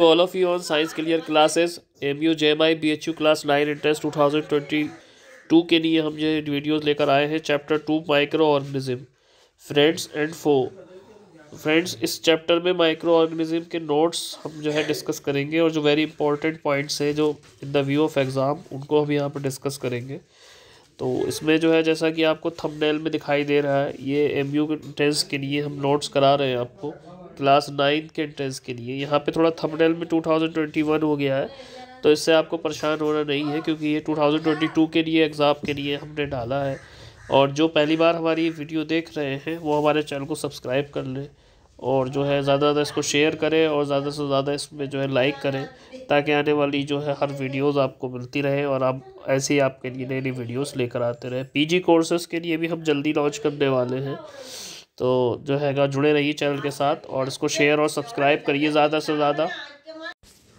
all of you on science clear classes M U J M I B H U class nine interest two thousand twenty two के लिए हम ये videos लेकर आए हैं chapter two microorganism friends and four friends इस chapter में microorganism के नोट्स हम जो है डिस्कस करेंगे और जो वेरी इंपॉर्टेंट पॉइंट्स हैं जो in the view of exam उनको हम यहाँ पर डिस्कस करेंगे. तो इसमें जो है, जैसा कि आपको थंबनेल में दिखाई दे रहा है, ये एम यू के लिए हम नोट्स करा रहे हैं आपको. क्लास नाइन के एंट्रेंस के लिए। यहाँ पे थोड़ा थंबनेल में टू थाउज़ेंड ट्वेंटी वन हो गया है तो इससे आपको परेशान होना नहीं है, क्योंकि ये टू थाउज़ेंड ट्वेंटी टू के लिए एग्ज़ाम के लिए हमने डाला है। और जो पहली बार हमारी वीडियो देख रहे हैं, वो हमारे चैनल को सब्सक्राइब कर लें और जो है ज़्यादा ज़्यादा इसको शेयर करें और ज़्यादा से ज़्यादा इसमें जो है लाइक करें, ताकि आने वाली जो है हर वीडियोस आपको मिलती रहे और आप ऐसे ही आपके लिए नई नई वीडियोस लेकर आते रहे। पीजी कोर्सेज़ के लिए भी हम जल्दी लॉन्च करने वाले हैं। तो जो है जुड़े रहिए चैनल के साथ और इसको शेयर और सब्सक्राइब करिए ज़्यादा से ज़्यादा।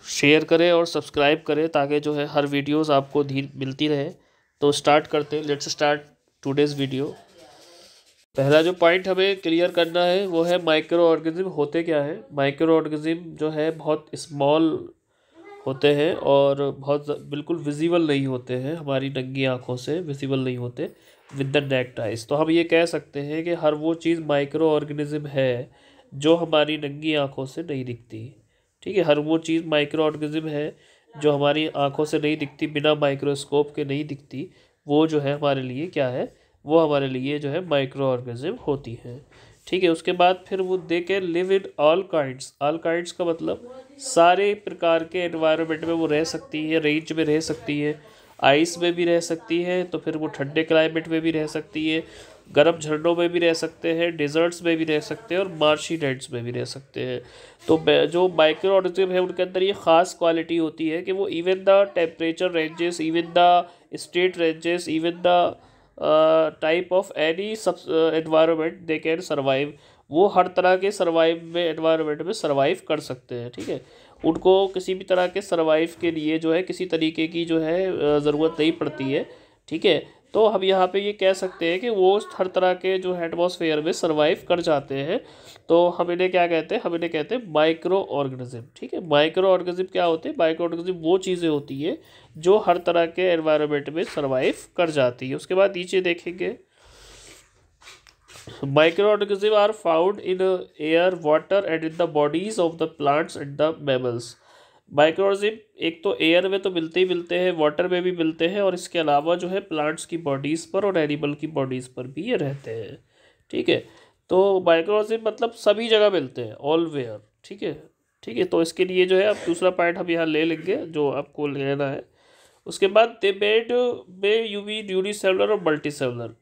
शेयर करें और सब्सक्राइब करें ताकि जो है हर वीडियोस आपको धीर, मिलती रहे। तो स्टार्ट करते हैं। लेट्स स्टार्ट टूडेज़ वीडियो पहला जो पॉइंट हमें क्लियर करना है, वो है माइक्रो ऑर्गेनिज्म होते क्या है? माइक्रो ऑर्गेनिज्म जो है बहुत स्मॉल होते हैं और बहुत बिल्कुल विजिबल नहीं होते हैं। हमारी नंगी आँखों से विजिबल नहीं होते। विद द नेक्ट आइज़ तो हम ये कह सकते हैं कि हर वो चीज़ माइक्रो ऑर्गेनिज्म है जो हमारी नंगी आँखों से नहीं दिखती। ठीक है, हर वो चीज़ माइक्रो ऑर्गेनिज्म है जो हमारी आँखों से नहीं दिखती, बिना माइक्रोस्कोप के नहीं दिखती, वो जो है हमारे लिए क्या है? वो हमारे लिए जो है माइक्रो ऑर्गेनिज्म होती है। ठीक है, उसके बाद फिर वो दे के live in all kinds all kinds का मतलब सारे प्रकार के एनवायरनमेंट में वो रह सकती है रेंज में रह सकती है। आइस में भी रह सकती है तो फिर वो ठंडे क्लाइमेट में भी रह सकती है, गर्म झरनों में भी रह सकते हैं, डिज़र्ट्स में भी रह सकते हैं और मार्शी डेंट्स में भी रह सकते हैं। तो जो माइक्रो ऑर्गेनिज्म है, उनके अंदर ये ख़ास क्वालिटी होती है कि वो even the temperature ranges even the state ranges even the type of any सब एनवायरनमेंट दे कैन सर्वाइव वो हर तरह के सर्वाइव में एनवायरनमेंट में सर्वाइव कर सकते हैं, ठीक है? उनको किसी भी तरह के सर्वाइव के लिए जो है, किसी तरीके की जो है ज़रूरत नहीं पड़ती है, ठीक है? तो हम यहाँ पे ये कह सकते हैं कि वो हर तरह के जो एटमोसफेयर में सर्वाइव कर जाते हैं। तो हम इन्हें क्या कहते हैं? हम इन्हें कहते हैं माइक्रो ऑर्गेनिज्म ठीक है? माइक्रो ऑर्गेनिज्म क्या होते हैं? माइक्रो ऑर्गेनिज्म वो चीज़ें होती है जो हर तरह के एनवायरनमेंट में सर्वाइव कर जाती है। उसके बाद नीचे देखेंगे। Microorganisms are found in air, water and in the bodies of the plants and the mammals. Microorganism एक तो एयर में तो मिलते ही मिलते हैं वाटर में भी मिलते हैं और इसके अलावा जो है प्लांट्स की बॉडीज़ पर और एनिमल की बॉडीज़ पर भी ये रहते हैं। ठीक है? तो माइक्रोऑर्गेनिज्म मतलब सभी जगह मिलते हैं ऑल वेयर ठीक है? ठीक है? तो इसके लिए जो है अब दूसरा पॉइंट हम यहाँ ले लेंगे जो आपको लेना है। उसके बाद दे मेड में यू वी यूनी सेलुलर और मल्टी सेलुलर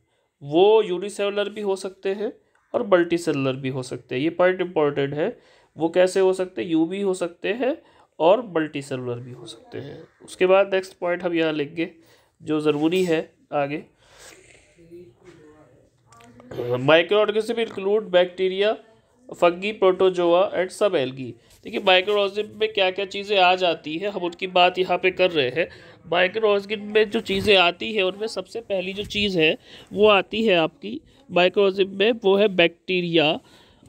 वो यूनिसेलुलर भी हो सकते हैं और मल्टी सेलुलर भी हो सकते हैं। ये पॉइंट इंपॉर्टेंट है। वो कैसे हो सकते हैं? यू भी हो सकते हैं और मल्टी सेलुलर भी हो सकते हैं। उसके बाद नेक्स्ट पॉइंट हम यहाँ लिखेंगे जो ज़रूरी है आगे। Microorganism include bacteria fungi protozoa and सब एल्गी देखिए माइक्रोऑर्गेनिज्म में क्या क्या चीज़ें आ जाती है, हम उनकी बात यहाँ पे कर रहे हैं। माइक्रोऑर्गेनिज्म में जो चीज़ें आती है, उनमें सबसे पहली जो चीज़ है, वो आती है आपकी माइक्रोऑर्गेनिज्म में वो है बैक्टीरिया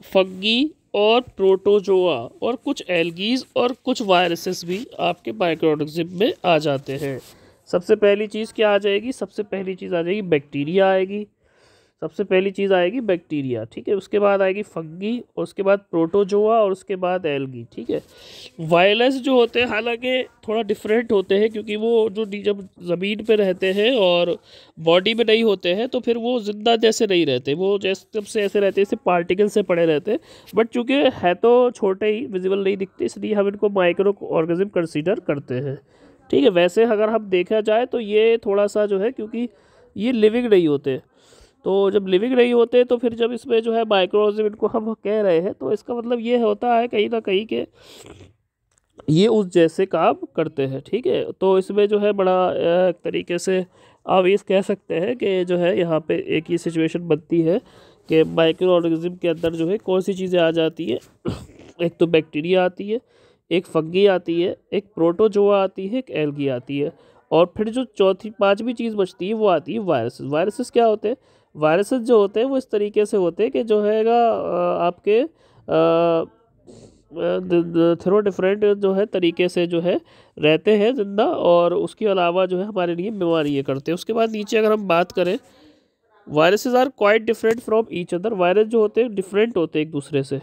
फंगी और प्रोटोजोआ और कुछ एल्गीज और कुछ वायरसेस भी आपके माइक्रोऑर्गेनिज्म में आ जाते हैं। सबसे पहली चीज़ क्या आ जाएगी? सबसे पहली चीज़ आ जाएगी बैक्टीरिया आएगी। सबसे पहली चीज़ आएगी बैक्टीरिया, ठीक है? उसके बाद आएगी फंगी और उसके बाद प्रोटोजोआ और उसके बाद एल्गी, ठीक है? वायरस जो होते हैं, हालाँकि थोड़ा डिफरेंट होते हैं क्योंकि वो जो जब ज़मीन पे रहते हैं और बॉडी में नहीं होते हैं तो फिर वो ज़िंदा जैसे नहीं रहते, वो जैसे से ऐसे रहते जैसे पार्टिकल से पड़े रहते हैं। बट चूँकि है तो छोटे ही विजिबल नहीं दिखते, इसलिए हम इनको माइक्रो ऑर्गेनिज्म कंसिडर करते हैं, ठीक है? वैसे अगर हम देखा जाए तो ये थोड़ा सा जो है, क्योंकि ये लिविंग नहीं होते। तो जब लिविंग नहीं होते तो फिर जब इसमें जो है माइक्रोजिम इनको हम कह रहे हैं तो इसका मतलब ये होता है कहीं ना कहीं के ये उस जैसे काम करते हैं, ठीक है? तो इसमें जो है बड़ा एक तरीके से आप इस कह सकते हैं कि जो है यहाँ पे एक ये सिचुएशन बनती है कि माइक्रो ऑर्गेनिज्म के अंदर जो है कौन सी चीज़ें आ जाती है? एक तो बैक्टीरिया आती है, एक फंगी आती है, एक प्रोटोजोआ आती है, एक एल्गी आती है, और फिर जो चौथी, पांचवी चीज़ बचती है वो आती है वायरसेस वायरसेस क्या होते हैं? वायरसेस जो होते हैं, वो इस तरीके से होते हैं कि जो हैगा आपके थ्रो डिफरेंट जो है तरीके से जो है रहते हैं ज़िंदा और उसके अलावा जो है हमारे लिए बीमारी करते हैं। उसके बाद नीचे अगर हम बात करें viruses are quite different from each other virus जो होते हैं डिफरेंट होते हैं एक दूसरे से।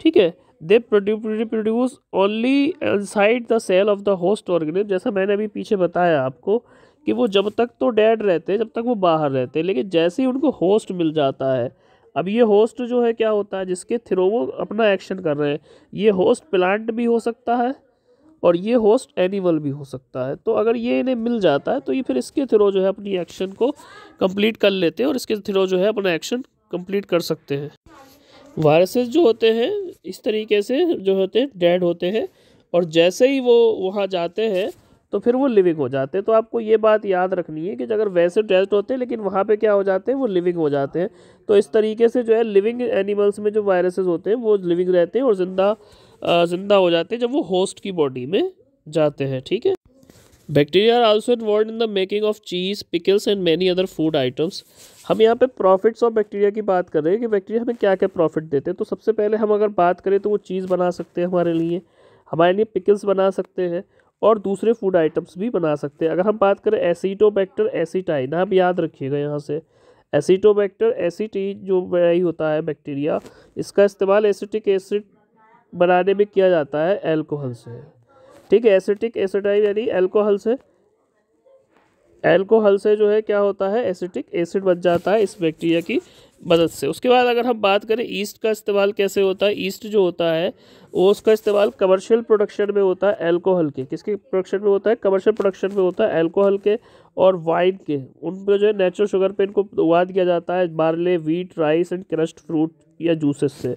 ठीक है? They produce only inside the cell of the host organism जैसा मैंने अभी पीछे बताया आपको कि वो जब तक तो डेड रहते, जब तक वो बाहर रहते, लेकिन जैसे ही उनको होस्ट मिल जाता है, अब ये होस्ट जो है क्या होता है, जिसके थ्रो वो अपना एक्शन कर रहे हैं, ये होस्ट प्लांट भी हो सकता है और ये होस्ट एनिमल भी हो सकता है। तो अगर ये इन्हें मिल जाता है तो ये फिर इसके थ्रो जो है अपनी एक्शन को कंप्लीट कर लेते हैं और इसके थ्रो जो है अपना एक्शन कंप्लीट कर सकते हैं। वायरसेस जो होते हैं, इस तरीके से जो होते हैं डेड होते हैं और जैसे ही वो वहाँ जाते हैं तो फिर वो लिविंग हो जाते हैं। तो आपको ये बात याद रखनी है कि अगर वैसे टेस्ट होते हैं, लेकिन वहाँ पे क्या हो जाते हैं, वो लिविंग हो जाते हैं। तो इस तरीके से जो है लिविंग एनिमल्स में जो वायरसेस होते हैं, वो लिविंग रहते हैं और ज़िंदा ज़िंदा हो जाते हैं जब वो होस्ट की बॉडी में जाते हैं, ठीक है? Bacteria are also involve in the making of cheese pickles and many other food items हम यहाँ पे प्रॉफिट्स ऑफ़ बैक्टीरिया की बात कर रहे हैं कि बैक्टीरिया हमें क्या क्या प्रॉफिट देते हैं। तो सबसे पहले हम अगर बात करें तो वो चीज़ बना सकते हैं हमारे लिए हमारे लिए पिकल्स बना सकते हैं। और दूसरे फ़ूड आइटम्स भी बना सकते हैं। अगर हम बात करें एसीटोबैक्टर एसीटाइन आप याद रखिएगा यहाँ से। एसीटोबैक्टर एसीटी जो वही होता है बैक्टीरिया इसका इस्तेमाल एसिटिक एसिड बनाने में किया जाता है एल्कोहल से। ठीक है एसिटिक एसिडाइन यानी एल्कोहल से। एल्कोहल से जो है क्या होता है? एसिटिक एसिड बन जाता है इस बैक्टीरिया की। मदद से। उसके बाद अगर हम बात करें ईस्ट का इस्तेमाल कैसे होता है, ईस्ट जो होता है, वो उसका इस्तेमाल कमर्शियल प्रोडक्शन में होता है एल्कोहल के। किसके प्रोडक्शन में होता है? कमर्शियल प्रोडक्शन में होता है एल्कोहल के और वाइन के। उन पर जो है नेचुरल शुगर पे इनको उगा दिया जाता है barley wheat rice and crust fruit या जूसेस से।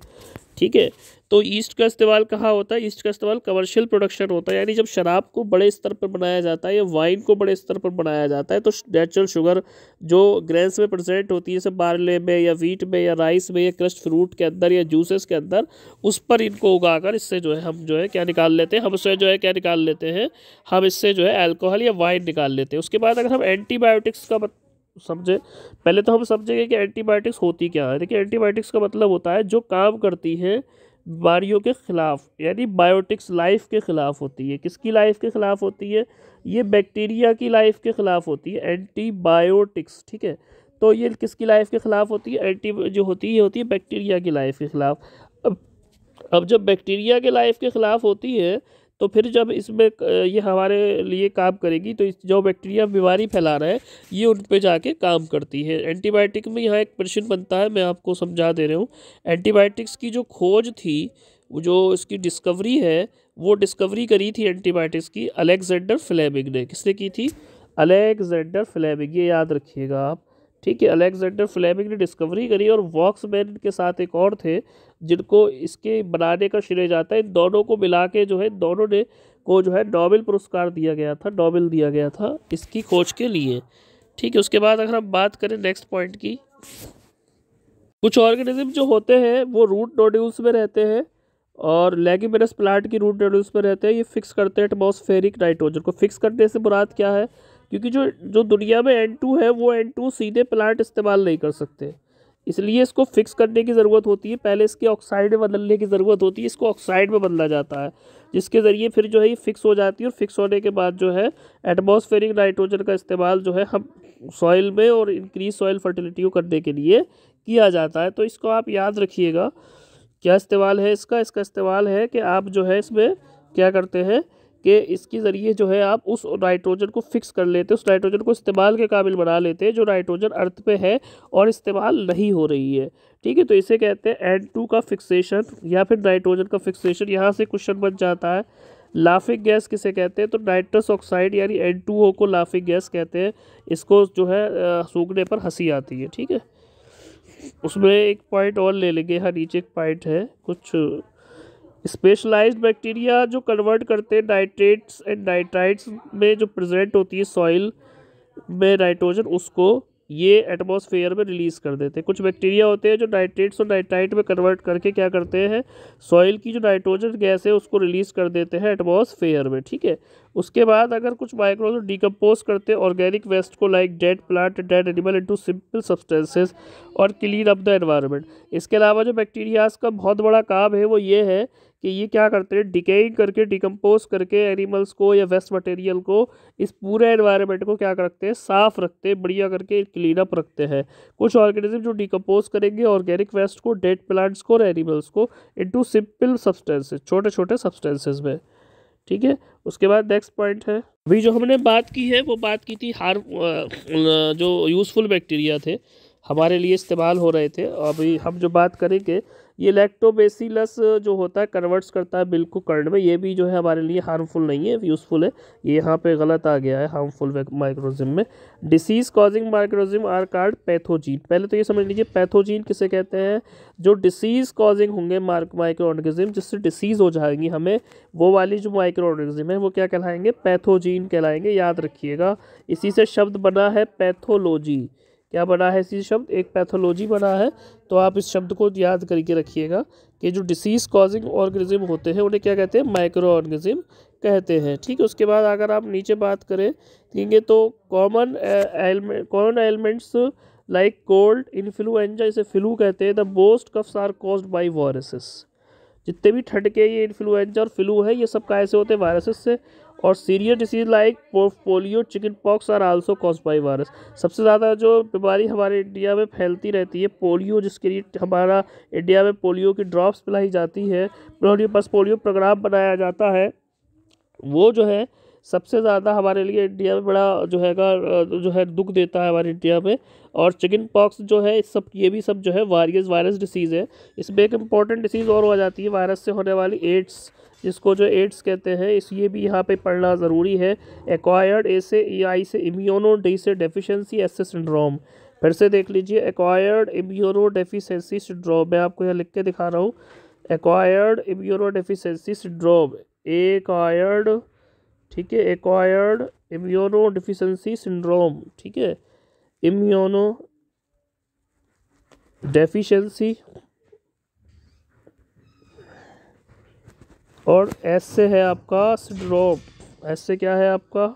ठीक है? तो ईस्ट का इस्तेमाल कहाँ होता है? ईस्ट का इस्तेमाल कमर्शियल प्रोडक्शन होता है। यानी जब शराब को बड़े स्तर पर बनाया जाता है या वाइन को बड़े स्तर पर बनाया जाता है तो नेचुरल शुगर जो ग्रेन्स में प्रेजेंट होती है, जैसे बारले में या वीट में या राइस में या क्रस्ट फ्रूट के अंदर या जूसेस के अंदर, उस पर इनको उगाकर इससे जो है हम जो है क्या निकाल लेते हैं? हम उससे जो है क्या निकाल लेते हैं? हम इससे जो है एल्कोहल या वाइन निकाल लेते हैं। उसके बाद अगर हम एंटीबायोटिक्स का समझे पहले तो हम समझेंगे कि एंटीबायोटिक्स होती क्या है। देखिए एंटीबायोटिक्स का मतलब होता है जो काम करती है बीमारियों के ख़िलाफ़, यानी बायोटिक्स लाइफ के ख़िलाफ़ होती है। किसकी लाइफ के ख़िलाफ़ होती है? ये बैक्टीरिया की लाइफ के ख़िलाफ़ होती है एंटीबायोटिक्स ठीक है? तो ये किसकी लाइफ के ख़िलाफ़ होती है? एंटी जो होती है होती है बैक्टीरिया की लाइफ के ख़िलाफ़। अब अब जब बैक्टीरिया के लाइफ के ख़िलाफ़ होती है तो फिर जब इसमें ये हमारे लिए काम करेगी तो इस जो बैक्टीरिया बीमारी फैला रहा है, ये उन पे जाके काम करती है। एंटीबायोटिक में यहाँ एक प्रश्न बनता है, मैं आपको समझा दे रहा हूँ। एंटीबायोटिक्स की जो खोज थी जो इसकी डिस्कवरी है, वो डिस्कवरी करी थी एंटीबायोटिक्स की अलेक्जेंडर फ्लेमिंग ने। किसने की थी? अलेक्जेंडर फ्लेमिंग ये याद रखिएगा आप। ठीक है अलेक्जेंडर फ्लेमिंग ने डिस्कवरी करी और वॉक्समैन के साथ एक और थे जिनको इसके बनाने का श्रेय जाता है, इन दोनों को मिला के जो है, दोनों ने को जो है, नोबेल पुरस्कार दिया गया था, नोबेल दिया गया था इसकी खोज के लिए। ठीक है, उसके बाद अगर हम बात करें नेक्स्ट पॉइंट की, कुछ ऑर्गेनिज्म जो होते हैं, वो रूट नोड्यूल्स में रहते हैं और लेगिमिनस प्लांट की रूट नोड्यूल्स में रहते हैं, ये फिक्स करते हैं एटमोसफेरिक नाइट्रोजन को। फिक्स करने से मुराद क्या है? क्योंकि जो जो दुनिया में एन टू है, वो एन टू सीधे प्लांट इस्तेमाल नहीं कर सकते। इसलिए इसको फिक्स करने की ज़रूरत होती है। पहले इसके ऑक्साइड में बदलने की ज़रूरत होती है। इसको ऑक्साइड में बदला जाता है, जिसके ज़रिए फिर जो है ये फिक्स हो जाती है और फिक्स होने के बाद जो है एटमॉस्फेरिक नाइट्रोजन का इस्तेमाल जो है हम सॉइल में और इंक्रीज सॉइल फर्टिलिटी को करने के लिए किया जाता है। तो इसको आप याद रखिएगा। क्या इस्तेमाल है इसका? इसका इस्तेमाल है कि आप जो है इसमें क्या करते हैं? कि इसके ज़रिए जो है आप उस नाइट्रोजन को फिक्स कर लेते, उस नाइट्रोजन को इस्तेमाल के काबिल बना लेते हैं, जो नाइट्रोजन अर्थ पे है और इस्तेमाल नहीं हो रही है। ठीक है तो इसे कहते हैं एन टू का फिक्सेशन या फिर नाइट्रोजन का फिक्सेशन यहाँ से क्वेश्चन बन जाता है। लाफिक गैस किसे कहते हैं? तो नाइट्रस ऑक्साइड यानी एन टू ओ को लाफिक गैस कहते हैं। इसको जो है सूखने पर हँसी आती है, ठीक है? उसमें एक पॉइंट और ले लेंगे, यहाँ नीचे एक पॉइंट है, कुछ स्पेशलाइज्ड बैक्टीरिया जो कन्वर्ट करते हैं नाइट्रेट्स एंड नाइट्राइट्स में जो प्रेजेंट होती है सॉइल में नाइट्रोजन उसको ये एटमॉस्फेयर में रिलीज़ कर देते हैं। कुछ बैक्टीरिया होते हैं जो नाइट्रेट्स और नाइट्राइट में कन्वर्ट करके क्या करते हैं सॉइल की जो नाइट्रोजन गैस है, उसको रिलीज़ कर देते हैं एटमॉस्फेयर में, ठीक है? उसके बाद अगर कुछ माइक्रोज डिकम्पोज करते हैं ऑर्गेनिक वेस्ट को like dead plant dead animal into simple substances और क्लीन अप द एनवायरनमेंट इसके अलावा जो बैक्टीरियाज का बहुत बड़ा काम है, वो ये है कि ये क्या करते हैं? डिकेइंग करके, डिकम्पोज करके एनिमल्स को या वेस्ट मटेरियल को इस पूरे एनवायरनमेंट को क्या रखते हैं? साफ़ रखते हैं, बढ़िया करके क्लीन अप रखते हैं। कुछ ऑर्गेनिज्म जो डिकम्पोज करेंगे ऑर्गेनिक वेस्ट को डेड प्लांट्स को और एनिमल्स को इनटू सिंपल सब्सटेंसेस छोटे छोटे सब्सटेंसेस में। ठीक है? उसके बाद नेक्स्ट पॉइंट है। अभी जो हमने बात की है, वो बात की थी हार जो यूज़फुल बैक्टीरिया थे, हमारे लिए इस्तेमाल हो रहे थे। अभी हम जो बात करेंगे ये लैक्टोबेसिलस जो होता है कन्वर्ट्स करता है बिल्कुल कर्ड में, ये भी जो है हमारे लिए हार्मफुल नहीं है यूज़फुल है। ये यहाँ पे गलत आ गया है हार्मफुल माइक्रोजिम में। Disease causing microorganism are called pathogen पहले तो ये समझ लीजिए पैथोजीन किसे कहते हैं? जो डिसीज़ कॉजिंग होंगे माइक्रो ऑर्गेनिज्म जिससे डिसीज़ हो जाएँगी हमें, वो वाली जो माइक्रो ऑर्गेनिज्म है, वो क्या कहलाएँगे? पैथोजीन कहलाएँगे, याद रखिएगा। इसी से शब्द बना है पैथोलॉजी क्या बना है इसी शब्द? एक पैथोलॉजी बना है। तो आप इस शब्द को याद करके रखिएगा कि जो डिसीज़ कॉजिंग ऑर्गेनिज्म होते हैं, उन्हें क्या कहते हैं? माइक्रो ऑर्गेनिज्म कहते हैं। ठीक है, उसके बाद अगर आप नीचे बात करें देंगे तो common common ailments like cold influenza इसे फ्लू कहते हैं। The most coughs are caused by viruses जितने भी ठंड के ये इन्फ्लुएंजा और फ्लू है, ये सब कैसे होते हैं? वायरसेस से। और serious disease like polio chickenpox are also cause by virus. सबसे ज़्यादा जो बीमारी हमारे इंडिया में फैलती रहती है, पोलियो, जिसके लिए हमारा इंडिया में पोलियो की ड्रॉप्स पिलाई जाती है पास पोलियो प्रोग्राम बनाया जाता है। वो जो है, सबसे ज़्यादा हमारे लिए इंडिया में बड़ा जो है जो है, दुख देता है हमारे इंडिया में। और चिकन पॉक्स जो है, इस सब, ये भी सब जो है वायरस वायरस डिसीज़ है। इसमें एक इंपॉर्टेंट डिसीज़ और हो जाती है, वायरस से होने वाली एड्स। जिसको जो एड्स कहते हैं, इस ये भी यहाँ पे पढ़ना ज़रूरी है। एक्वायर्ड ए से ई आई से इम्यूनो डी से डेफिशिएंसी एस सिंड्रोम फिर से देख लीजिए एक्वायर्ड इम्यूनो डेफिशिएंसी सिंड्रोम मैं आपको यहाँ लिख के दिखा रहा हूँ। Acquired immunodeficiency syndrome acquired ठीक है एक्वायर्ड इम्यूनो डिफिशेंसी सिंड्रोम ठीक है। इम्यूनो डेफिशिएंसी और एस से है आपका सिंड्रोम एस से क्या है आपका?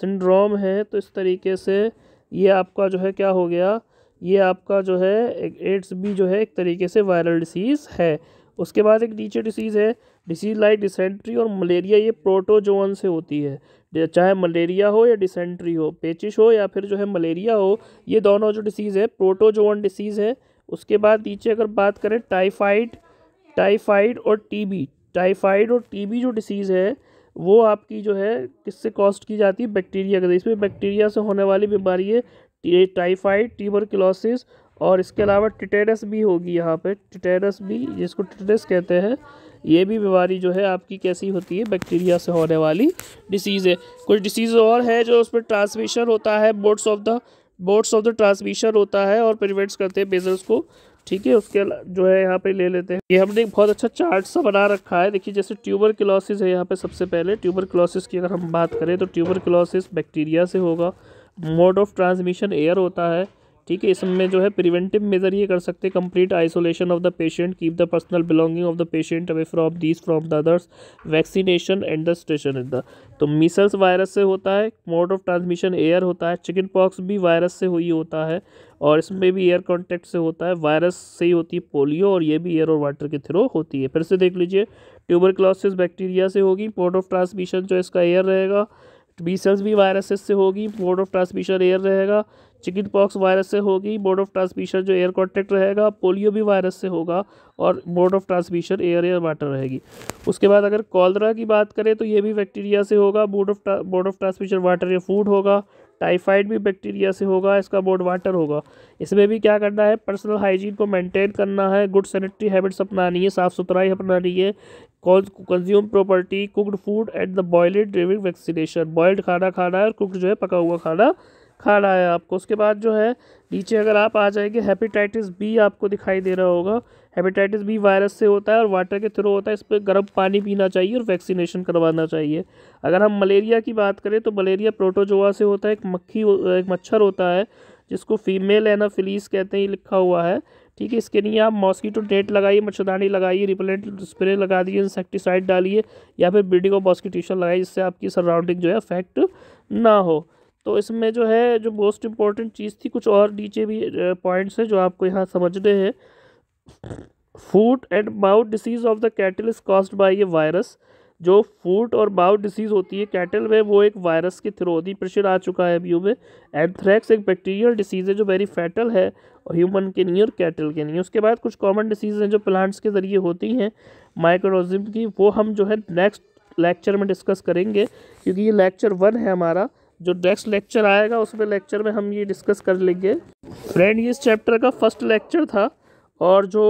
सिंड्रोम है तो इस तरीके से ये आपका जो है क्या हो गया? ये आपका जो है एड्स भी जो है, एक तरीके से वायरल डिसीज़ है। उसके बाद एक नीचे डिसीज़ है डिसीज़ लाइक डिसेंट्री और मलेरिया ये प्रोटोजोन से होती है। चाहे मलेरिया हो या डिसेंट्री हो, पेचिश हो या फिर जो है मलेरिया हो, ये दोनों जो डिसीज़ है प्रोटोजोन डिसीज़ है। उसके बाद नीचे अगर बात करें टाइफाइड टाइफाइड और टीबी टाइफाइड और टीबी जो डिसीज़ है, वो आपकी जो है किससे कॉस्ट की जाती है? बैक्टीरिया के इसमें बैक्टीरिया से होने वाली बीमारी है टाइफाइड ट्यूबरक्लोसिस और इसके अलावा टिटेनस भी होगी यहाँ पे। टिटेनस भी, जिसको टिटेनस कहते हैं, ये भी बीमारी जो है आपकी कैसी होती है? बैक्टीरिया से होने वाली डिसीज़ है। कुछ डिसीज़ और है जो उसमें ट्रांसमिशन होता है modes of the modes of the transmission होता है और प्रिवेंट्स करते हैं बेजल्स को। ठीक है, उसके जो है यहाँ पे ले लेते हैं। ये हमने एक बहुत अच्छा चार्ट सा बना रखा है। देखिए, जैसे ट्यूबर क्लॉसिस है यहाँ पे सबसे पहले। ट्यूबर क्लॉसिस की अगर हम बात करें तो ट्यूबर क्लॉसिस बैक्टीरिया से होगा। मोड ऑफ़ ट्रांसमिशन एयर होता है। ठीक है, इसमें जो है प्रिवेंटिव मेजर ये कर सकते हैं complete isolation of the patient keep the personal belonging of the patient away from these from the others vaccination and the station in the तो मीसल्स वायरस से होता है मोड ऑफ़ ट्रांसमिशन एयर होता है चिकन पॉक्स भी virus से हुई होता है, और इसमें भी एयर कॉन्टेक्ट से होता है वायरस से ही होती है पोलियो और ये भी एयर और वाटर के थ्रू होती है। फिर से देख लीजिए ट्यूबर बैक्टीरिया से होगी मोड ऑफ़ ट्रांसमिशन जो इसका एयर रहेगा मीसल्स भी वायरसेस से होगी मोड ऑफ़ ट्रांसमिशन एयर रहेगा चिकन पॉक्स वायरस से होगी मोड ऑफ़ ट्रांसमिशन जो एयर कॉन्टेक्ट रहेगा पोलियो भी वायरस से होगा और mode of transmission air air water रहेगी। उसके बाद अगर कॉलरा की बात करें तो ये भी बैक्टीरिया से होगा mode of mode of transmission water या फ़ूड होगा टाइफाइड भी बैक्टीरिया से होगा, इसका मोड वाटर होगा। इसमें भी क्या करना है पर्सनल हाइजीन को मेंटेन करना है गुड सैनिटरी हैबिट्स अपनानी है, साफ़ सुथराई अपनानी है consume properly cooked food eat the boiled drinking vaccination boiled खाना खाना है और कुकड जो है पका हुआ खाना खाना है आपको। उसके बाद जो है, नीचे अगर आप आ जाएँगे हेपेटाइटिस बी आपको दिखाई दे रहा होगा। हेपेटाइटिस बी वायरस से होता है और वाटर के थ्रू होता है इस पर गर्म पानी पीना चाहिए और वैक्सीनेशन करवाना चाहिए। अगर हम मलेरिया की बात करें तो मलेरिया प्रोटोजोआ से होता है, एक मक्खी, एक मच्छर होता है, जिसको फीमेल एनाफिलीस कहते हैं लिखा हुआ है। ठीक है, इसके लिए आप मॉस्कीटो नेट लगाइए, मच्छरदानी लगाइए रिपेलेंट स्प्रे लगा दिए इंसेक्टिसाइड डालिए, या फिर ब्रीडिंग ऑफ़ मॉस्किटेशन लगाइए, जिससे आपकी सराउंडिंग जो है अफेक्ट ना हो। तो इसमें जो है, जो मोस्ट इंपॉर्टेंट चीज़ थी, कुछ और नीचे भी पॉइंट्स हैं जो आपको यहाँ समझने हैं। Foot and mouth disease of the cattle is caused by a virus जो फूट और माउथ डिसीज़ होती है कैटल में वो एक वायरस के थ्रू होती प्रेशर आ चुका है व्यू में एंथ्रैक्स एक बैक्टीरियल डिसीज़ है जो वेरी फैटल है, और ह्यूमन के नहीं और कैटल के नहीं। उसके बाद कुछ कॉमन डिसीज़ हैं जो प्लांट्स के ज़रिए होती हैं। माइक्रोजिम की वो हम जो है नेक्स्ट लेक्चर में डिस्कस करेंगे, क्योंकि ये लेक्चर वन है हमारा। जो नेक्स्ट लेक्चर आएगा, उसमें लेक्चर में हम ये डिस्कस कर लेंगे। फ्रेंड ये इस चैप्टर का फ़र्स्ट लेक्चर था, और जो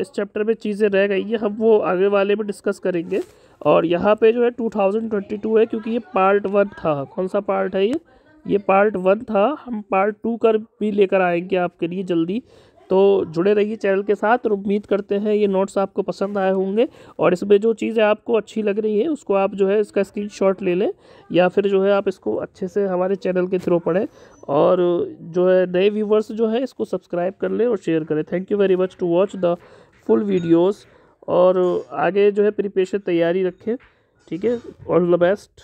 इस चैप्टर में चीज़ें रह गई है, हम वो आगे वाले में डिस्कस करेंगे। और यहाँ पे जो है 2022 है क्योंकि ये पार्ट वन था। कौन सा पार्ट है ये? ये पार्ट वन था। हम पार्ट टू कर भी लेकर आएँगे आपके लिए जल्दी। तो जुड़े रहिए चैनल के साथ और उम्मीद करते हैं ये नोट्स आपको पसंद आए होंगे। और इसमें जो चीज़ें आपको अच्छी लग रही है, उसको आप जो है इसका स्क्रीनशॉट ले लें या फिर जो है आप इसको अच्छे से हमारे चैनल के थ्रू पढ़ें। और जो है नए व्यूवर्स जो है, इसको सब्सक्राइब कर लें और शेयर करें। Thank you very much to watch the full videos और आगे जो है प्रिपरेशन तैयारी रखें ठीक है? All the best